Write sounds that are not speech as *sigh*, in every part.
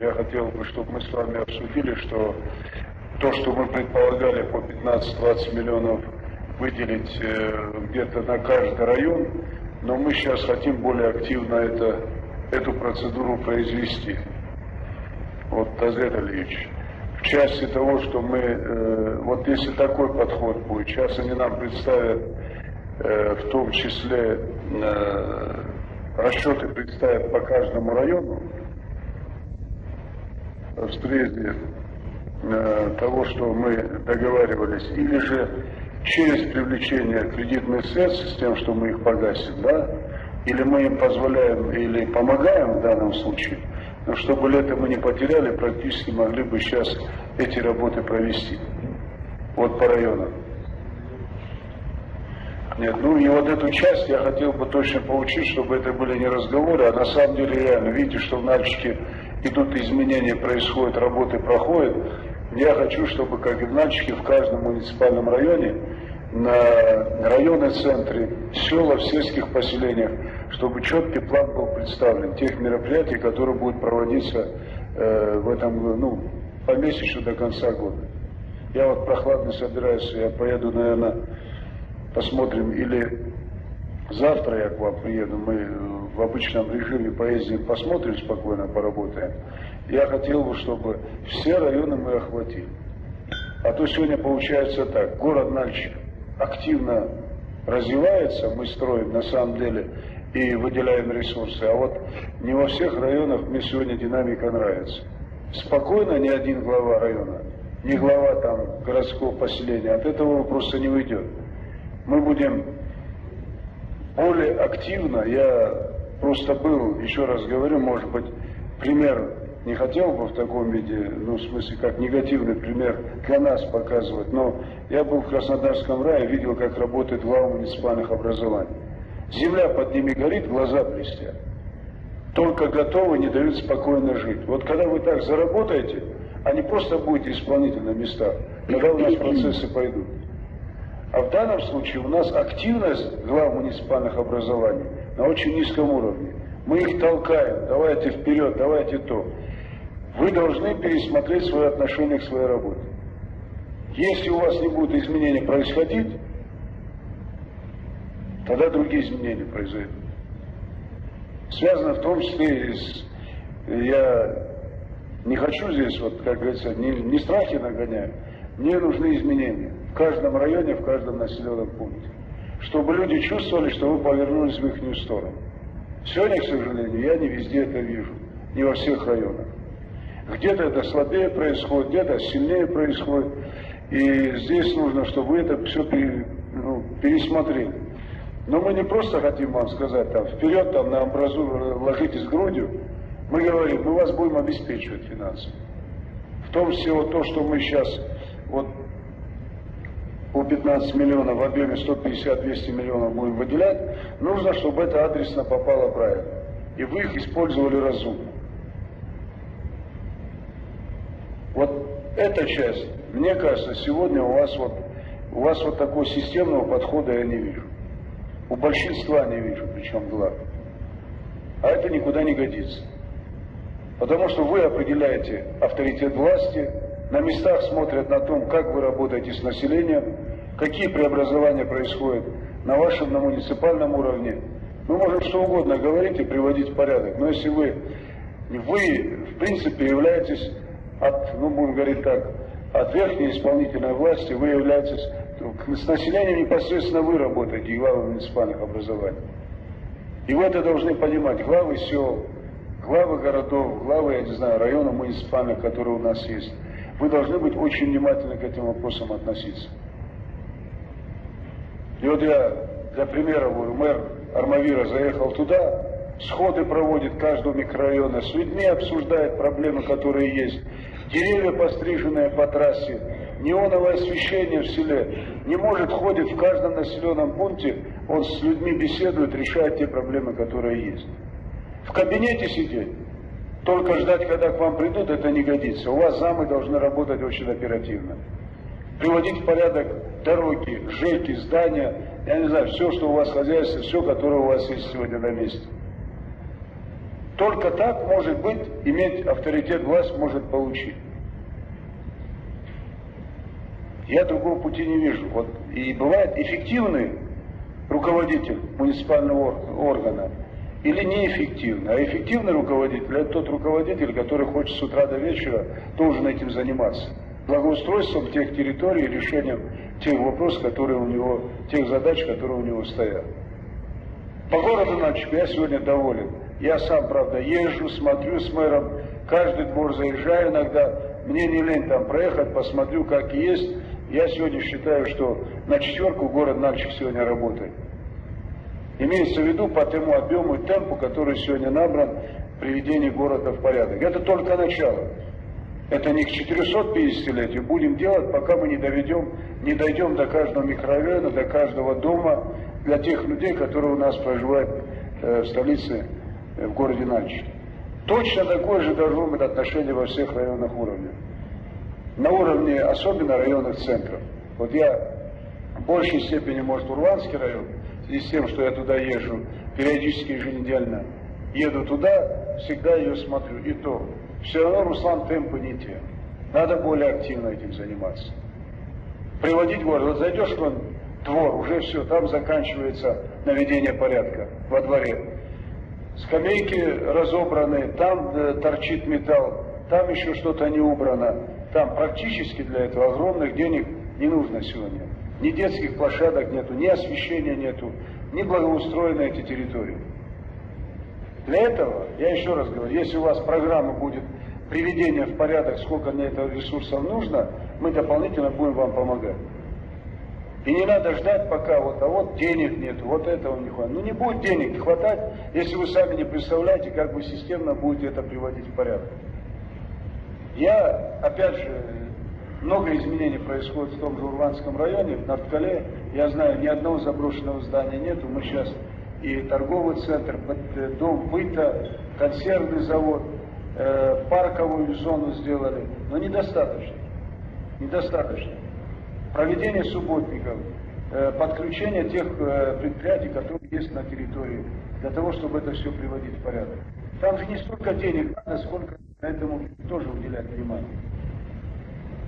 Я хотел бы, чтобы мы с вами обсудили, что то, что мы предполагали по 15-20 миллионов выделить э, где-то на каждый район, но мы сейчас хотим более активно это, эту процедуру произвести. Вот, Тазет Ильич, в части того, что мы, э, вот если такой подход будет, сейчас они нам представят э, в том числе э, расчеты представят по каждому району, в срезе э, того, что мы договаривались, или же через привлечение кредитных средств с тем, что мы их погасим, да, или мы им позволяем, или помогаем в данном случае, но чтобы лето мы не потеряли, практически могли бы сейчас эти работы провести. Вот по районам. Нет, ну и вот эту часть я хотел бы точно получить, чтобы это были не разговоры, а на самом деле реально, видите, что в Нальчике идут изменения, происходят, работы проходят. Я хочу, чтобы, как и в каждом муниципальном районе, на районной центре, села, в сельских поселениях, чтобы четкий план был представлен тех мероприятий, которые будут проводиться э, в этом, ну, помесячно до конца года. Я вот прохладно собираюсь, я поеду, наверное, посмотрим, или завтра я к вам приеду, мы в обычном режиме поездим, посмотрим спокойно, поработаем. Я хотел бы, чтобы все районы мы охватили. А то сегодня получается так, город Нальчик активно развивается, мы строим на самом деле и выделяем ресурсы, а вот не во всех районах мне сегодня динамика нравится. Спокойно ни один глава района, ни глава там городского поселения от этого вопроса не уйдет. Мы будем более активно, я просто был, еще раз говорю, может быть, пример не хотел бы в таком виде, ну, в смысле, как негативный пример для нас показывать, но я был в Краснодарском рае, видел, как работает глава муниципальных образований. Земля под ними горит, глаза блестят. Только готовы, не дают спокойно жить. Вот когда вы так заработаете, а не просто будете исполнитель на местах, когда у нас процессы пойдут. А в данном случае у нас активность глав муниципальных образований на очень низком уровне. Мы их толкаем, давайте вперед, давайте то. Вы должны пересмотреть свое отношение к своей работе. Если у вас не будут изменения происходить, тогда другие изменения произойдут. Связано в том числе с... Я не хочу здесь, вот, как говорится, не страхи нагоняю. Мне нужны изменения в каждом районе, в каждом населенном пункте. Чтобы люди чувствовали, что вы повернулись в их сторону. Сегодня, к сожалению, я не везде это вижу, не во всех районах. Где-то это слабее происходит, где-то сильнее происходит. И здесь нужно, чтобы вы это все ну, пересмотрели. Но мы не просто хотим вам сказать, там, вперед, там, на амбразуру ложитесь грудью. Мы говорим, мы вас будем обеспечивать финансово. В том вот то, что мы сейчас, вот по 15 миллионов в объеме 150-200 миллионов будем выделять, нужно, чтобы это адресно попало правильно. И вы их использовали разумно. Вот эта часть, мне кажется, сегодня у вас вот, у вас вот такого системного подхода я не вижу. У большинства не вижу, причем главное. А это никуда не годится. Потому что вы определяете авторитет власти, на местах смотрят на том, как вы работаете с населением, какие преобразования происходят на вашем, на муниципальном уровне. Мы можем что угодно говорить и приводить в порядок, но если вы, вы в принципе являетесь от, ну будем говорить так, от верхней исполнительной власти, вы являетесь, с населением непосредственно вы работаете, главы муниципальных образований. И вы это должны понимать, главы сел, главы городов, главы, я не знаю, районов муниципальных, которые у нас есть. Вы должны быть очень внимательны к этим вопросам относиться. И вот я, для примера, говорю, мэр Армавира заехал туда, сходы проводит каждого микрорайона, с людьми обсуждает проблемы, которые есть. Деревья, постриженные по трассе, неоновое освещение в селе. Не может, ходит в каждом населенном пункте, он с людьми беседует, решает те проблемы, которые есть. В кабинете сидеть, только ждать, когда к вам придут, это не годится. У вас замы должны работать очень оперативно. Приводить в порядок дороги, ЖЭКи, здания, я не знаю, все, что у вас хозяйство, все, которое у вас есть сегодня на месте. Только так, может быть, иметь авторитет власть может получить. Я другого пути не вижу. Вот, и бывает эффективный руководитель муниципального органа или неэффективный. А эффективный руководитель – это тот руководитель, который хочет с утра до вечера должен этим заниматься. Благоустройством тех территорий, решением тех вопросов, которые у него, тех задач, которые у него стоят. По городу Нальчику я сегодня доволен. Я сам, правда, езжу, смотрю с мэром, каждый двор заезжаю иногда. Мне не лень там проехать, посмотрю, как есть. Я сегодня считаю, что на четверку город Нальчик сегодня работает. Имеется в виду по тому объему и темпу, который сегодня набран в приведении города в порядок. Это только начало. Это не к 450-летию. Будем делать, пока мы не доведем, не дойдем до каждого микрорайона, до каждого дома для тех людей, которые у нас проживают э, в столице, э, в городе Нальчике. Точно такое же должно быть отношение во всех районах уровня на уровне особенно районных центров. Вот я в большей степени, может, Урванский район, в связи с тем, что я туда езжу периодически еженедельно, еду туда, всегда ее смотрю. И то, все равно, Руслан, темпы не те. Надо более активно этим заниматься. Приводить город. Вот зайдешь в двор, уже все, там заканчивается наведение порядка во дворе. Скамейки разобраны, там э, торчит металл, там еще что-то не убрано. Там практически для этого огромных денег не нужно сегодня. Ни детских площадок нету, ни освещения нету, ни благоустроены эти территории. Для этого, я еще раз говорю, если у вас программа будет приведения в порядок, сколько на это ресурсов нужно, мы дополнительно будем вам помогать. И не надо ждать, пока вот, а вот денег нет, вот этого не хватает. Ну не будет денег хватать, если вы сами не представляете, как вы системно будете это приводить в порядок. Я, опять же, много изменений происходит в том же Урванском районе, в Нарткале. Я знаю, ни одного заброшенного здания нету. Мы сейчас и торговый центр, э, дом быта, консервный завод, э, парковую зону сделали. Но недостаточно. Недостаточно. Проведение субботников, э, подключение тех предприятий, которые есть на территории, для того, чтобы это все приводить в порядок. Там же не столько денег надо, сколько этому тоже уделять внимание.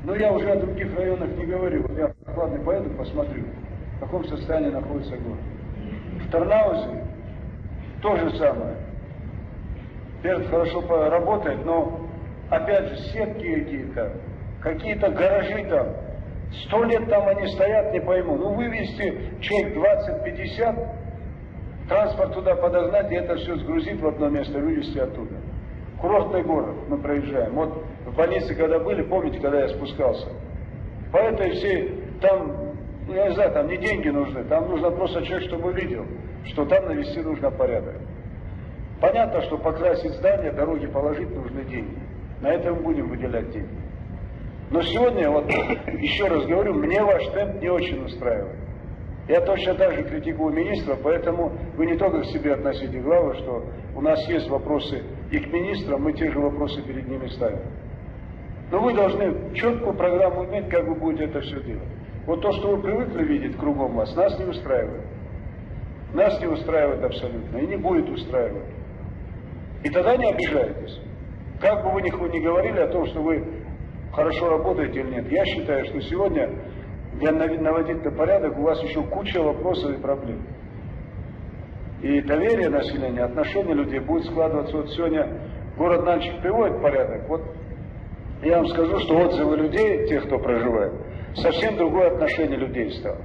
Но я уже о других районах не говорю. Я Прохладный поеду, посмотрю, в каком состоянии находится город. Тарнаузе то же самое. Перд хорошо работает, но опять же сетки какие-то, какие-то гаражи там. Сто лет там они стоят, не пойму. Ну вывести человек 20-50, транспорт туда подогнать и это все сгрузить в одно место, вывести оттуда. Курортный город мы проезжаем. Вот в больнице, когда были, помните, когда я спускался? По этой всей, там, ну, я не знаю, там не деньги нужны, там нужно просто человек, чтобы видел, что там навести нужно порядок. Понятно, что покрасить здание, дороги положить нужны деньги. На это мы будем выделять деньги. Но сегодня, вот *coughs* еще раз говорю, мне ваш темп не очень устраивает. Я точно так же критикую министра, поэтому вы не только к себе относите главы, что у нас есть вопросы и к министрам, мы те же вопросы перед ними ставим. Но вы должны четкую программу иметь, как вы будете это все делать. Вот то, что вы привыкли видеть кругом вас, нас не устраивает. Нас не устраивает абсолютно и не будет устраивать. И тогда не обижайтесь. Как бы вы ни, говорили о том, что вы хорошо работаете или нет, я считаю, что сегодня для наводить на порядок у вас еще куча вопросов и проблем. И доверие населения, отношения людей будет складываться. Вот сегодня город Нальчик приводит порядок. Вот я вам скажу, что отзывы людей, тех, кто проживает, совсем другое отношение людей стало.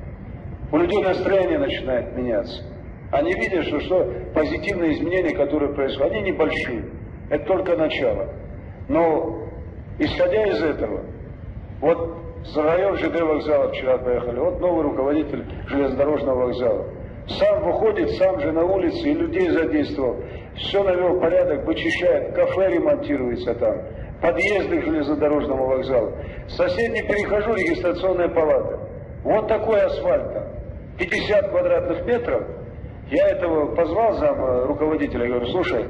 У людей настроение начинает меняться. Они видят, что, что позитивные изменения, которые происходят, они небольшие. Это только начало. Но исходя из этого, вот за район ЖД вокзала вчера поехали, вот новый руководитель железнодорожного вокзала. Сам выходит, сам же на улице и людей задействовал. Все навел порядок, вычищает, кафе ремонтируется там, подъезды к железнодорожному вокзалу. Соседний перехожу, регистрационная палата. Вот такой асфальт там. 50 квадратных метров. Я этого позвал зам э, руководителя, я говорю, слушай,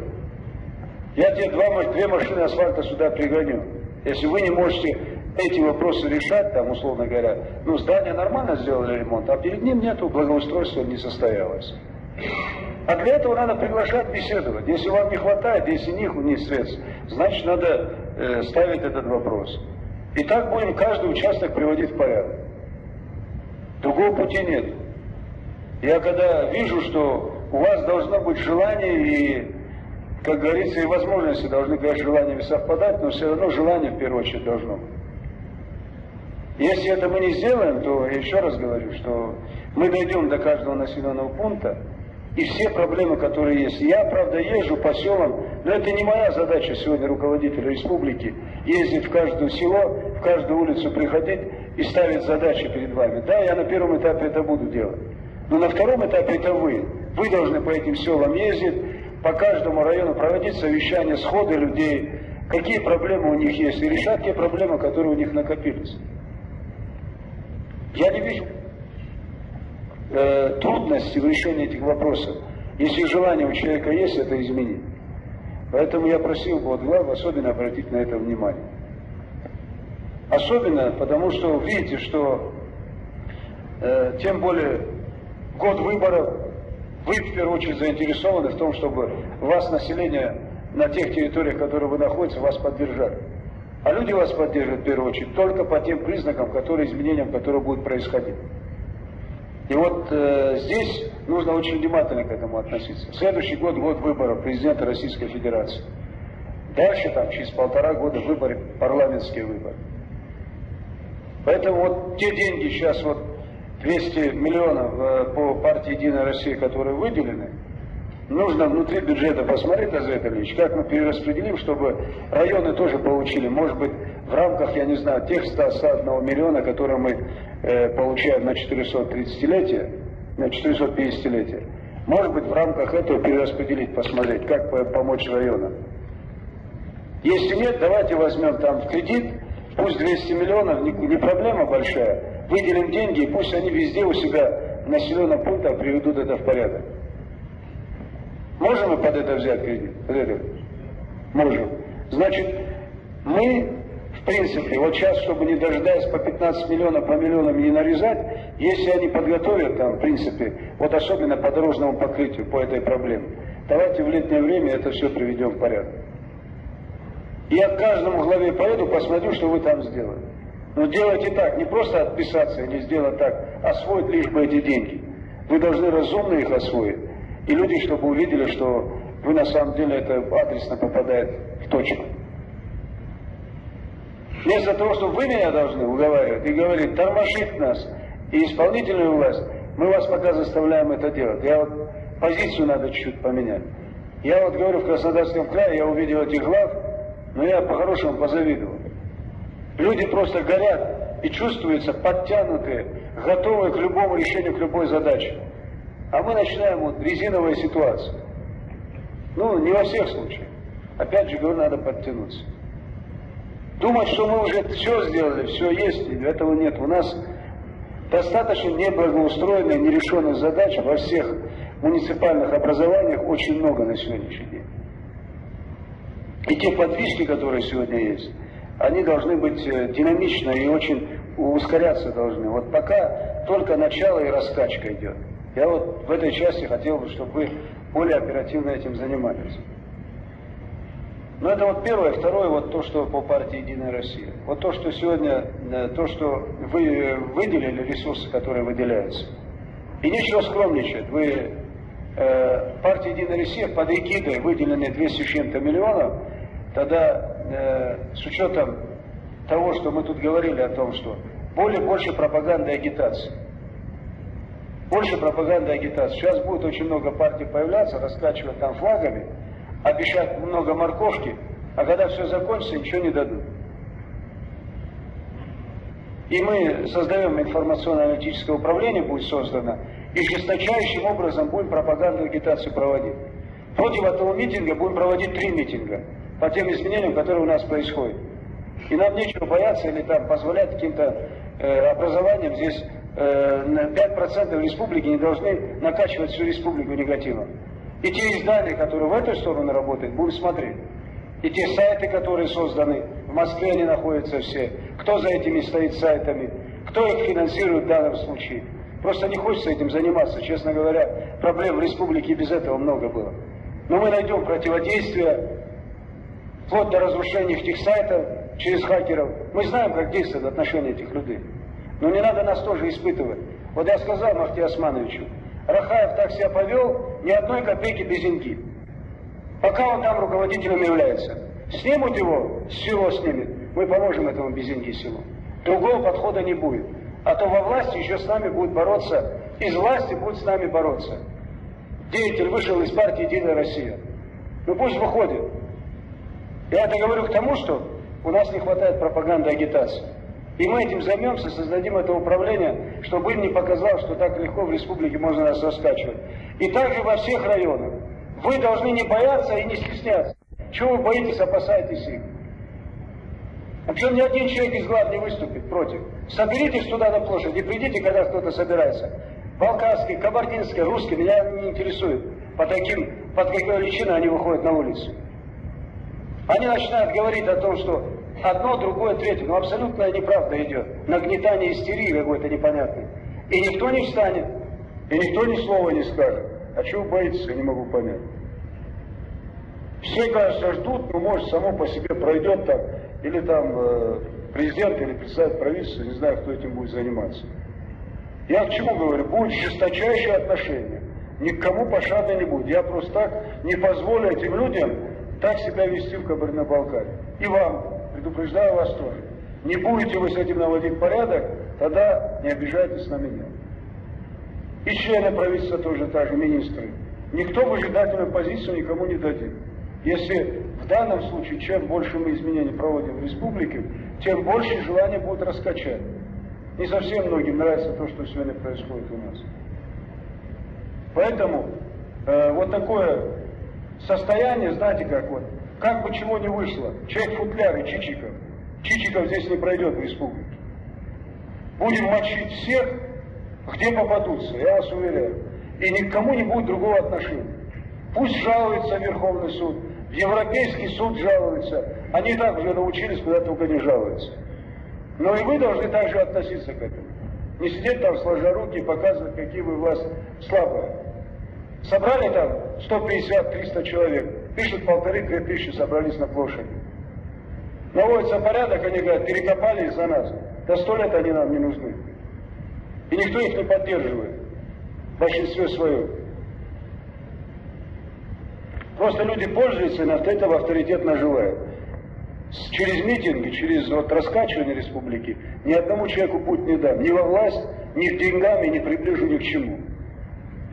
я тебе два, две машины асфальта сюда пригоню. Если вы не можете эти вопросы решать, там, условно говоря, ну, здание нормально сделали ремонт, а перед ним нету благоустройства, не состоялось. А для этого надо приглашать беседовать. Если вам не хватает, если них нет средств, значит надо э, ставить этот вопрос. И так будем каждый участок приводить в порядок. Другого пути нет. Я когда вижу, что у вас должно быть желание и, как говорится, и возможности должны, конечно, желаниями совпадать, но все равно желание в первую очередь должно быть. Если это мы не сделаем, то я еще раз говорю, что мы дойдем до каждого населенного пункта, и все проблемы, которые есть. Я, правда, езжу по селам, но это не моя задача сегодня руководителя республики, ездить в каждое село, в каждую улицу приходить и ставить задачи перед вами. Да, я на первом этапе это буду делать. Но на втором этапе это вы. Вы должны по этим селам ездить, по каждому району проводить совещания, сходы людей, какие проблемы у них есть, и решать те проблемы, которые у них накопились. Я не вижу э, трудности в решении этих вопросов. Если желание у человека есть, это изменить. Поэтому я просил бы от глав особенно обратить на это внимание. Особенно потому, что видите, что э, тем более год выборов, вы в первую очередь заинтересованы в том, чтобы вас, население на тех территориях, которые вы находитесь, вас поддержали. А люди вас поддержат в первую очередь только по тем признакам, которые, изменениям, которые будут происходить. И вот э, здесь нужно очень внимательно к этому относиться. Следующий год год выборов президента Российской Федерации. Дальше там через полтора года выборы, парламентские выборы. Поэтому вот те деньги сейчас вот 200 миллионов э, по партии Единая Россия, которые выделены, нужно внутри бюджета посмотреть, Азрет Ильич, как мы перераспределим, чтобы районы тоже получили, может быть, в рамках, я не знаю, тех 100, 101 миллиона, которые мы э, получаем на 430-летие, на 450-летие, может быть, в рамках этого перераспределить, посмотреть, как помочь районам. Если нет, давайте возьмем там в кредит, пусть 200 миллионов, не, проблема большая, выделим деньги, и пусть они везде у себя в населенном пунктах приведут это в порядок. Можем мы под это взять кредит? Под это? Можем. Значит, мы принципе, вот сейчас, чтобы не дожидаясь по 15 миллионов, по миллионам не нарезать, если они подготовят там, в принципе, вот особенно по дорожному покрытию, по этой проблеме, давайте в летнее время это все приведем в порядок. Я к каждому главе поеду, посмотрю, что вы там сделали. Но делайте так, не просто отписаться или сделать так, освоить лишь бы эти деньги. Вы должны разумно их освоить. И люди, чтобы увидели, что вы на самом деле это адресно попадает в точку. Вместо того, чтобы вы меня должны уговаривать и говорить, тормошить нас и исполнительную власть, мы вас пока заставляем это делать. Я вот позицию надо чуть-чуть поменять. Я вот говорю, в Краснодарском крае я увидел этих глав, но я по-хорошему позавидовал. Люди просто горят и чувствуются подтянутые, готовые к любому решению, к любой задаче. А мы начинаем вот резиновая ситуация. Ну, не во всех случаях. Опять же говорю, надо подтянуться. Думать, что мы уже все сделали, все есть, этого нет. У нас достаточно неблагоустроенных, нерешенных задач во всех муниципальных образованиях очень много на сегодняшний день. И те подвижки, которые сегодня есть, они должны быть э, динамично и очень ускоряться должны. Вот пока только начало и раскачка идет. Я вот в этой части хотел бы, чтобы вы более оперативно этим занимались. Но это вот первое. Второе, вот то, что по партии «Единая Россия». Вот то, что сегодня, э, то, что вы выделили, ресурсы, которые выделяются. И нечего скромничать. Вы, э, партия «Единая Россия» под эгидой выделены 200 с чем-то миллионов, тогда э, с учетом того, что мы тут говорили о том, что более больше пропаганды и агитации. Больше пропаганды и агитации. Сейчас будет очень много партий появляться, раскачивать там флагами, обещать много морковки, а когда все закончится, ничего не дадут. И мы создаем информационно-аналитическое управление, будет создано, и жесточайшим образом будем пропаганду и агитацию проводить. Против этого митинга будем проводить три митинга по тем изменениям, которые у нас происходят. И нам нечего бояться или там позволять каким-то э, образованиям здесь э, 5% республики не должны накачивать всю республику негативно. И те издания, которые в эту сторону работают, будем смотреть. И те сайты, которые созданы, в Москве они находятся все. Кто за этими стоит сайтами, кто их финансирует в данном случае. Просто не хочется этим заниматься. Честно говоря, проблем в республике без этого много было. Но мы найдем противодействие, вплоть до разрушения этих сайтов через хакеров. Мы знаем, как действует отношение этих людей. Но не надо нас тоже испытывать. Вот я сказал Махти Османовичу, Рахаев так себя повел, ни одной копейки без инги. Пока он там руководителем является. Снимут его, село снимет, мы поможем этому безинги селу. Другого подхода не будет. А то во власти еще с нами будет бороться, из власти будет с нами бороться. Деятель вышел из партии «Единая Россия». Ну пусть выходит. Я это говорю к тому, что у нас не хватает пропаганды агитации. И мы этим займемся, создадим это управление, чтобы им не показалось, что так легко в республике можно нас раскачивать. И также во всех районах. Вы должны не бояться и не стесняться. Чего вы боитесь, опасаетесь их? А причем ни один человек из глав не выступит против. Соберитесь туда на площадь и придите, когда кто-то собирается. Балканский, кабардинский, русский меня не интересует. По таким, под какой личиной они выходят на улицу. Они начинают говорить о том, что одно, другое, третье. Но абсолютная неправда идет. Нагнетание истерии какой-то непонятной. И никто не встанет. И никто ни слова не скажет. А чего боится, я не могу понять. Все, кажется, ждут, но может само по себе пройдет там, или там э, президент, или председатель правительства, не знаю, кто этим будет заниматься. Я к чему говорю? Будет жесточайшее отношение. Ни к кому пощады не будет. Я просто так не позволю этим людям так себя вести в Кабардино-Балкарии. И вам, предупреждаю вас тоже. Не будете вы с этим наводить порядок, тогда не обижайтесь на меня. И члены правительства тоже так же, министры. Никто выжидательную позицию никому не дадит. Если в данном случае, чем больше мы изменений проводим в республике, тем больше желание будет раскачать. Не совсем многим нравится то, что сегодня происходит у нас. Поэтому э, вот такое состояние, знаете как вот, как чего не вышло, человек футляр и Чичиков. Чичиков здесь не пройдет в республике. Будем мочить всех, где попадутся, я вас уверяю. И никому не будет другого отношения. Пусть жалуется Верховный суд, в Европейский суд жалуются. Они и так уже научились куда только не жалуются. Но и вы должны также относиться к этому. Не сидеть там сложа руки показывать, какие вы у вас слабые. Собрали там 150-300 человек, пишут полторы-две тысячи собрались на площади. Наводится порядок, они говорят, перекопали из-за нас. До сто лет они нам не нужны. И никто их не поддерживает. В большинстве своем. Просто люди пользуются и от этого авторитет наживают. Через митинги, через вот раскачивание республики ни одному человеку путь не дам. Ни во власть, ни к деньгам и не приближу ни к чему.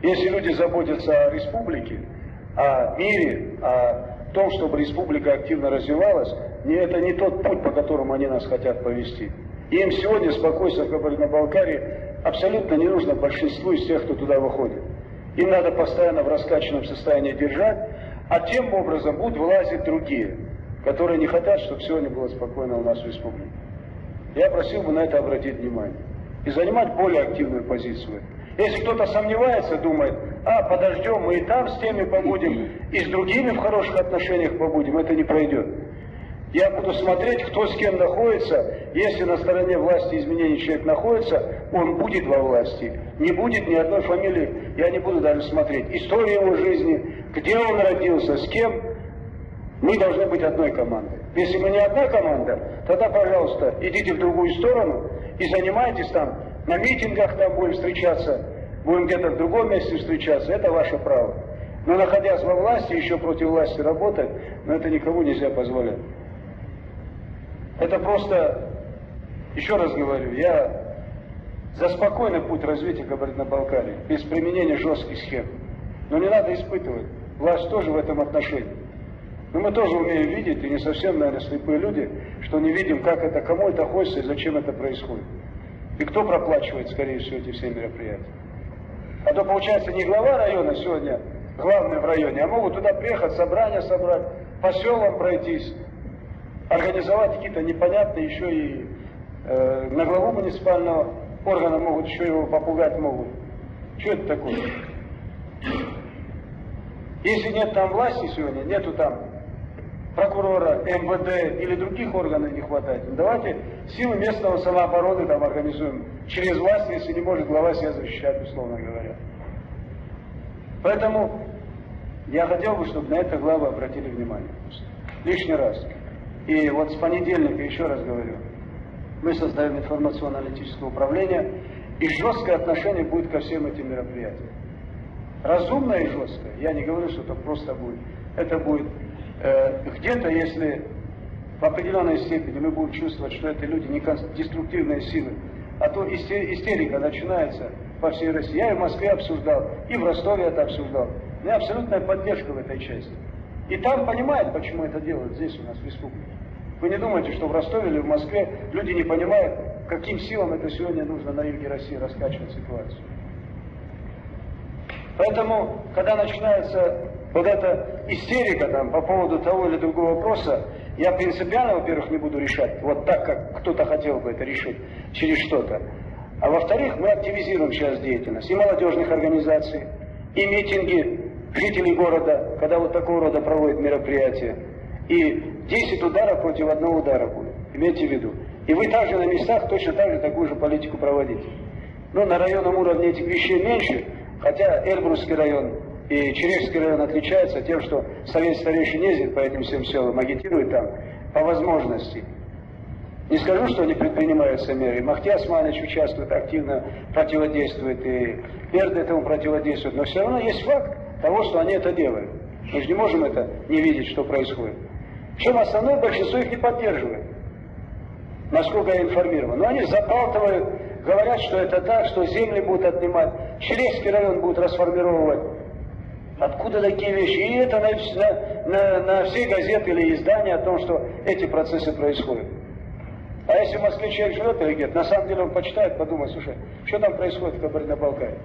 Если люди заботятся о республике, о мире, о том, чтобы республика активно развивалась, это не тот путь, по которому они нас хотят повести. им сегодня спокойствие в Кабардино-Балкарии абсолютно не нужно большинству из тех, кто туда выходит. Им надо постоянно в раскачанном состоянии держать, а тем образом будут вылазить другие, которые не хотят, чтобы сегодня было спокойно у нас в республике. Я просил бы на это обратить внимание и занимать более активную позицию. Если кто-то сомневается, думает, а, подождем, мы и там с теми побудем, и с другими в хороших отношениях побудем, это не пройдет. Я буду смотреть, кто с кем находится. Если на стороне власти изменений человек находится, он будет во власти. Не будет ни одной фамилии, я не буду даже смотреть. История его жизни, где он родился, с кем. Мы должны быть одной командой. Если мы не одна команда, тогда, пожалуйста, идите в другую сторону и занимайтесь там. На митингах там будем встречаться, будем где-то в другом месте встречаться. Это ваше право. Но находясь во власти, еще против власти работать, но это никому нельзя позволять. Это просто, еще раз говорю, я за спокойный путь развития Кабардино-Балкарии, без применения жестких схем. Но не надо испытывать. Власть тоже в этом отношении. Но мы тоже умеем видеть, и не совсем, наверное, слепые люди, что не видим, как это, кому это хочется и зачем это происходит. И кто проплачивает, скорее всего, эти все мероприятия. А то, получается, не глава района сегодня главный в районе, а могут туда приехать, собрание собрать, по селам пройтись, организовать какие-то непонятные еще и э, на главу муниципального органа могут, еще его попугать могут. Что это такое? Если нет там власти сегодня, нету там прокурора, МВД или других органов не хватает. Ну, давайте силы местного самообороны там организуем через власть, если не может глава себя защищать, условно говоря. Поэтому я хотел бы, чтобы на это главы обратили внимание. Лишний раз. И вот с понедельника, еще раз говорю, мы создаем информационно-аналитическое управление, и жесткое отношение будет ко всем этим мероприятиям. Разумное и жесткое, я не говорю, что это просто будет. Это будет э, где-то, если в определенной степени мы будем чувствовать, что это люди не деструктивные силы, а то истерика начинается по всей России. Я и в Москве обсуждал, и в Ростове это обсуждал. У меня абсолютная поддержка в этой части. И там понимают, почему это делают здесь у нас в республике. Вы не думайте, что в Ростове или в Москве люди не понимают, каким силам это сегодня нужно на юге России раскачивать ситуацию. Поэтому, когда начинается вот эта истерика там по поводу того или другого вопроса, я принципиально, во-первых, не буду решать, вот так, как кто-то хотел бы это решить, через что-то. А во-вторых, мы активизируем сейчас деятельность и молодежных организаций, и митинги жителей города, когда вот такого рода проводят мероприятия. И 10 ударов против одного удара будет. Имейте в виду. И вы также на местах точно так же такую же политику проводите. Но на районном уровне этих вещей меньше, хотя Эльбрусский район и Черешский район отличаются тем, что совет старейшин ездит по этим всем селам, агитирует там по возможности. Не скажу, что не предпринимаются меры. Махти Османович участвует активно, противодействует, и Эрд этому противодействует. Но все равно есть факт того, что они это делают. Мы же не можем это не видеть, что происходит. Причем основное большинство их не поддерживает, насколько я информирован. Но они заталкивают, говорят, что это так, что земли будут отнимать, Челецкий район будут расформировывать. Откуда такие вещи? И это на, на, на все газеты или издания о том, что эти процессы происходят. А если в Москве человек живет или где-то, на самом деле он почитает, подумает, слушай, что там происходит в Кабардино-Балкарии?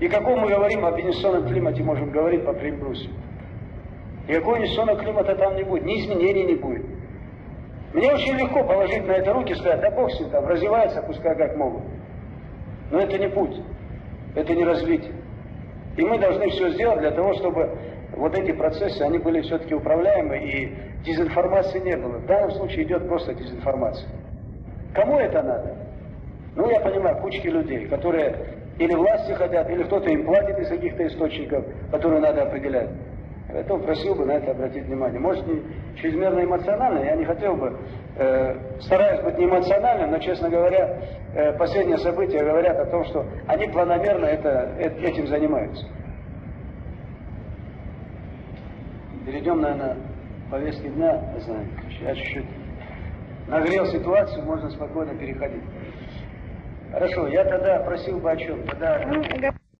И каком мы говорим об инвестиционном климате, можем говорить по Примбрусе? Никакого инвестиционного климата там не будет, ни изменений не будет. Мне очень легко положить на это руки и сказать, да бог с ним там, развивается, пускай как могут. Но это не путь, это не развитие. И мы должны все сделать для того, чтобы вот эти процессы, они были все-таки управляемы, и дезинформации не было. В данном случае идет просто дезинформация. Кому это надо? Ну, я понимаю, кучки людей, которые или власти хотят, или кто-то им платит из каких-то источников, которые надо определять. Поэтому просил бы на это обратить внимание. Может, не чрезмерно эмоционально, я не хотел бы, э, стараюсь быть не эмоциональным, но, честно говоря, э, последние события говорят о том, что они планомерно это, э, этим занимаются. Перейдем, наверное, к повестке дня. Знаю, я чуть-чуть нагрел ситуацию, можно спокойно переходить. Хорошо, я тогда просил бы о чем? Тогда...